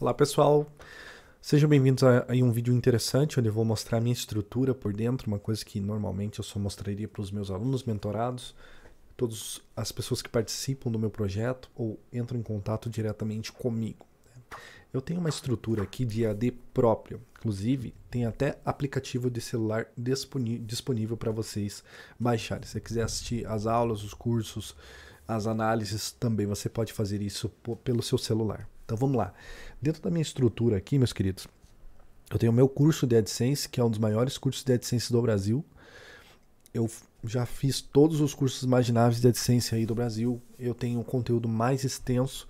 Olá pessoal, sejam bem-vindos a, a, um vídeo interessante onde eu vou mostrar a minha estrutura por dentro, uma coisa que normalmente eu só mostraria para os meus alunos mentorados, todas as pessoas que participam do meu projeto ou entram em contato diretamente comigo. Né? Eu tenho uma estrutura aqui de AD próprio, inclusive tem até aplicativo de celular disponível para vocês baixarem. Se você quiser assistir as aulas, os cursos, as análises, também você pode fazer isso pelo seu celular. Então vamos lá. Dentro da minha estrutura aqui, meus queridos, eu tenho o meu curso de AdSense, que é um dos maiores cursos de AdSense do Brasil. Eu já fiz todos os cursos imagináveis de AdSense aí do Brasil. Eu tenho um conteúdo mais extenso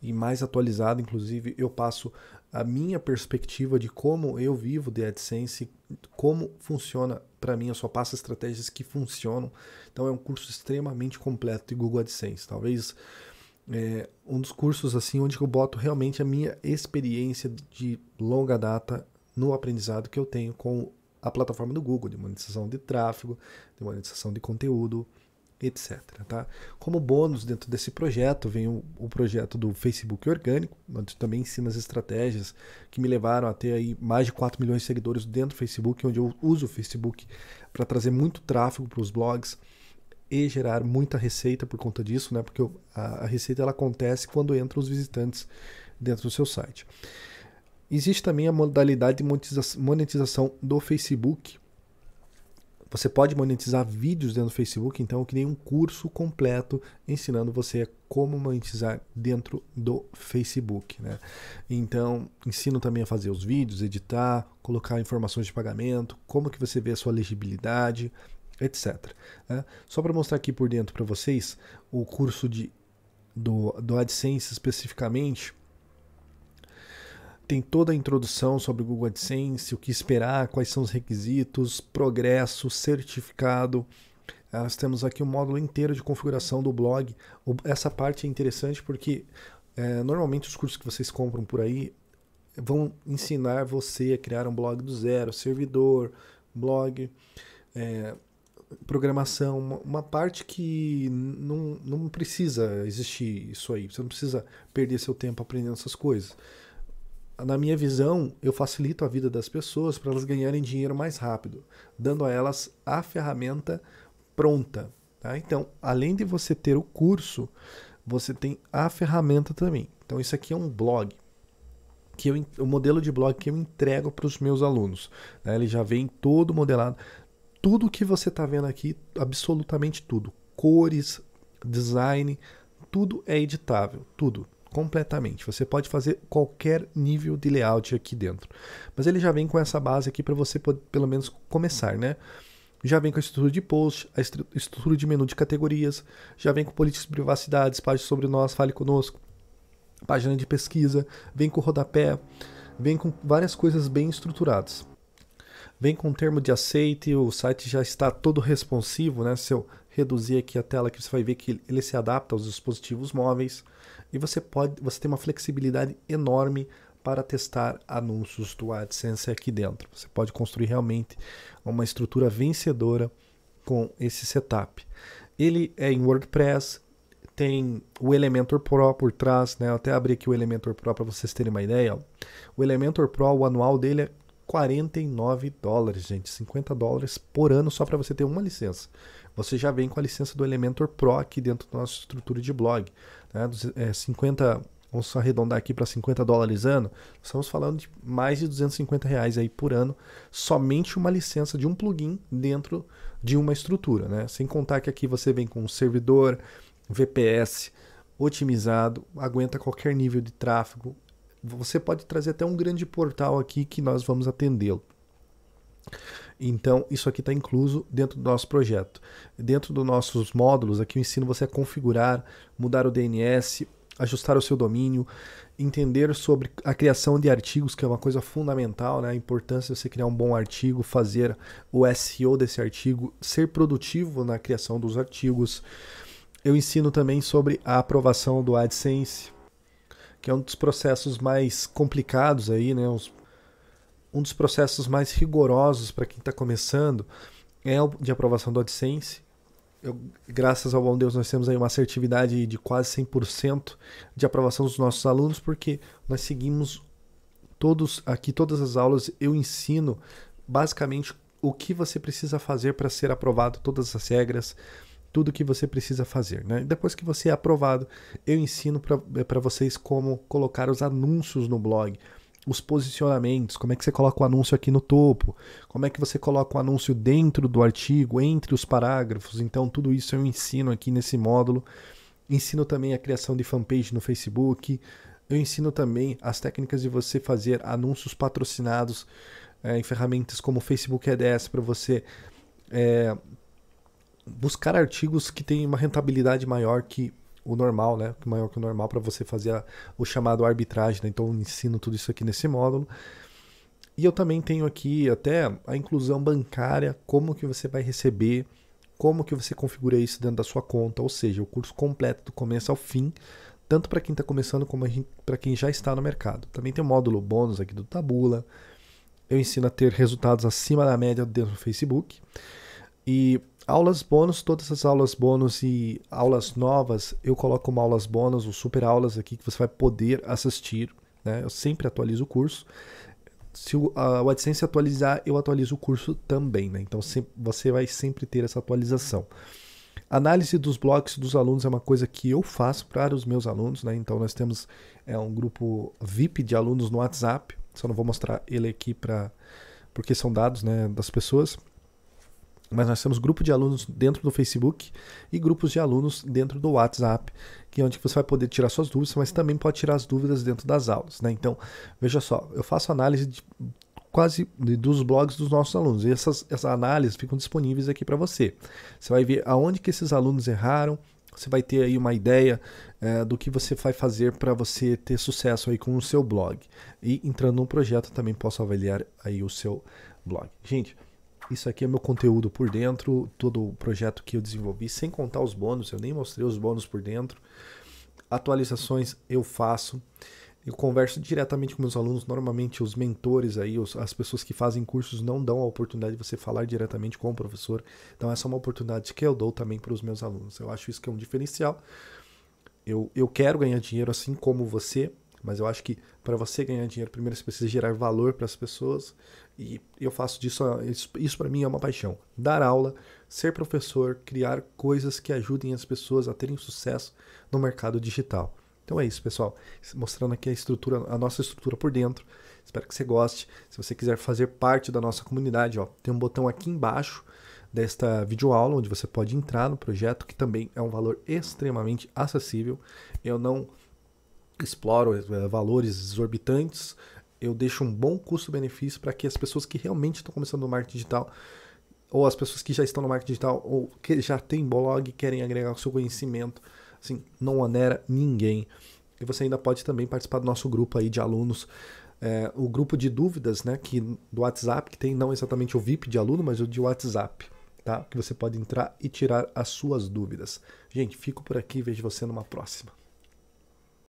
e mais atualizado. Inclusive, eu passo a minha perspectiva de como eu vivo de AdSense, como funciona para mim. Eu só passo estratégias que funcionam. Então, é um curso extremamente completo de Google AdSense. Talvez é, um dos cursos assim onde eu boto realmente a minha experiência de longa data no aprendizado que eu tenho com a plataforma do Google de monetização de tráfego, de monetização de conteúdo, etc. Tá? Como bônus dentro desse projeto vem o, o, projeto do Facebook Orgânico, onde também ensino as estratégias que me levaram a ter aí mais de 4 milhões de seguidores dentro do Facebook, onde eu uso o Facebook para trazer muito tráfego para os blogs e gerar muita receita por conta disso, né? Porque a, a receita ela acontece quando entram os visitantes dentro do seu site. Existe também a modalidade de monetização do Facebook. Você pode monetizar vídeos dentro do Facebook, então eu criei um curso completo ensinando você como monetizar dentro do Facebook. Né? Então, ensino também a fazer os vídeos, editar, colocar informações de pagamento, como que você vê a sua legibilidade, etc. Né? Só para mostrar aqui por dentro para vocês o curso de, do, do AdSense especificamente. Tem toda a introdução sobre o Google AdSense, o que esperar, quais são os requisitos, progresso, certificado. Nós temos aqui um módulo inteiro de configuração do blog. Essa parte é interessante porque é, normalmente os cursos que vocês compram por aí vão ensinar você a criar um blog do zero, servidor, blog. É, programação, uma, parte que não, não precisa existir isso aí. Você não precisa perder seu tempo aprendendo essas coisas. Na minha visão, eu facilito a vida das pessoas para elas ganharem dinheiro mais rápido, dando a elas a ferramenta pronta. Tá? Então, além de você ter o curso, você tem a ferramenta também. Então, isso aqui é um blog. Que eu, o modelo de blog que eu entrego para os meus alunos. Né? Ele já vem todo modelado tudo que você está vendo aqui, absolutamente tudo, cores, design, tudo é editável, tudo, completamente. Você pode fazer qualquer nível de layout aqui dentro. Mas ele já vem com essa base aqui para você poder, pelo menos começar, né? Já vem com a estrutura de post, a estrutura de menu de categorias, já vem com políticas de privacidade, página sobre nós, fale conosco, página de pesquisa, vem com rodapé, vem com várias coisas bem estruturadas vem com termo de aceite, o site já está todo responsivo, né? Se eu reduzir aqui a tela que você vai ver que ele se adapta aos dispositivos móveis e você pode, você tem uma flexibilidade enorme para testar anúncios do AdSense aqui dentro. Você pode construir realmente uma estrutura vencedora com esse setup. Ele é em WordPress, tem o Elementor Pro por trás, né? Eu até abri aqui o Elementor Pro para vocês terem uma ideia. O Elementor Pro, o anual dele é 49 dólares, gente. 50 dólares por ano só para você ter uma licença. Você já vem com a licença do Elementor Pro aqui dentro da nossa estrutura de blog. Né? É, 50, vamos arredondar aqui para 50 dólares ano. Estamos falando de mais de 250 reais aí por ano. Somente uma licença de um plugin dentro de uma estrutura. Né? Sem contar que aqui você vem com um servidor, VPS otimizado, aguenta qualquer nível de tráfego, você pode trazer até um grande portal aqui que nós vamos atendê-lo. Então, isso aqui está incluso dentro do nosso projeto. Dentro dos nossos módulos, aqui eu ensino você a configurar, mudar o DNS, ajustar o seu domínio, entender sobre a criação de artigos, que é uma coisa fundamental, né? a importância de você criar um bom artigo, fazer o SEO desse artigo, ser produtivo na criação dos artigos. Eu ensino também sobre a aprovação do AdSense, que é um dos processos mais complicados aí, né? um dos processos mais rigorosos para quem está começando é o de aprovação do AdSense. eu, graças ao bom Deus, nós temos aí uma assertividade de quase 100% de aprovação dos nossos alunos, porque nós seguimos todos aqui, todas as aulas, eu ensino basicamente o que você precisa fazer para ser aprovado, todas as regras, tudo que você precisa fazer. Né? Depois que você é aprovado, eu ensino para vocês como colocar os anúncios no blog os posicionamentos, como é que você coloca o anúncio aqui no topo, como é que você coloca o anúncio dentro do artigo, entre os parágrafos. Então, tudo isso eu ensino aqui nesse módulo. Ensino também a criação de fanpage no Facebook. Eu ensino também as técnicas de você fazer anúncios patrocinados é, em ferramentas como Facebook Ads para você é, buscar artigos que têm uma rentabilidade maior que o normal, né? Maior que o normal para você fazer a, o chamado arbitragem. Né? Então eu ensino tudo isso aqui nesse módulo. E eu também tenho aqui até a inclusão bancária, como que você vai receber, como que você configura isso dentro da sua conta, ou seja, o curso completo do começo ao fim, tanto para quem está começando como para quem já está no mercado. Também tem o módulo bônus aqui do Tabula. Eu ensino a ter resultados acima da média dentro do Facebook. E aulas bônus, todas as aulas bônus e aulas novas, eu coloco como aulas bônus, ou super aulas aqui que você vai poder assistir. Né? Eu sempre atualizo o curso. Se o, a, o AdSense atualizar, eu atualizo o curso também. Né? Então se, você vai sempre ter essa atualização. Análise dos blogs dos alunos é uma coisa que eu faço para os meus alunos. Né? Então nós temos é, um grupo VIP de alunos no WhatsApp. Só não vou mostrar ele aqui para porque são dados né, das pessoas mas nós temos grupo de alunos dentro do Facebook e grupos de alunos dentro do WhatsApp, que é onde você vai poder tirar suas dúvidas, mas também pode tirar as dúvidas dentro das aulas. Né? Então, veja só, eu faço análise de quase dos blogs dos nossos alunos. E essas, essas análises ficam disponíveis aqui para você. Você vai ver aonde que esses alunos erraram, você vai ter aí uma ideia é, do que você vai fazer para você ter sucesso aí com o seu blog. E entrando no projeto também posso avaliar aí o seu blog. Gente, isso aqui é meu conteúdo por dentro, todo o projeto que eu desenvolvi, sem contar os bônus, eu nem mostrei os bônus por dentro. Atualizações eu faço. Eu converso diretamente com meus alunos. Normalmente, os mentores aí, as pessoas que fazem cursos, não dão a oportunidade de você falar diretamente com o professor. Então, essa é uma oportunidade que eu dou também para os meus alunos. Eu acho isso que é um diferencial. Eu, eu quero ganhar dinheiro assim como você, mas eu acho que para você ganhar dinheiro, primeiro você precisa gerar valor para as pessoas. E eu faço disso, isso, isso para mim é uma paixão. Dar aula, ser professor, criar coisas que ajudem as pessoas a terem sucesso no mercado digital. Então é isso, pessoal. Mostrando aqui a estrutura, a nossa estrutura por dentro. Espero que você goste. Se você quiser fazer parte da nossa comunidade, ó, tem um botão aqui embaixo desta videoaula onde você pode entrar no projeto, que também é um valor extremamente acessível. Eu não exploro é, valores exorbitantes, eu deixo um bom custo-benefício para que as pessoas que realmente estão começando no marketing digital, ou as pessoas que já estão no marketing digital, ou que já têm blog e querem agregar o seu conhecimento, assim, não onera ninguém. E você ainda pode também participar do nosso grupo aí de alunos, é, o grupo de dúvidas, né, que do WhatsApp, que tem não exatamente o VIP de aluno, mas o de WhatsApp, tá? Que você pode entrar e tirar as suas dúvidas. Gente, fico por aqui, vejo você numa próxima.